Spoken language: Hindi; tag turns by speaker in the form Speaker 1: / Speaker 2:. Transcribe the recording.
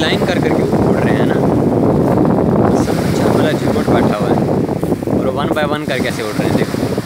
Speaker 1: लाइन कर करके उड़ रहे हैं ना। सब अच्छा भला झुलमुट बैठा हुआ है। और वन बाय वन करके ऐसे उड़ रहे हैं, देखो।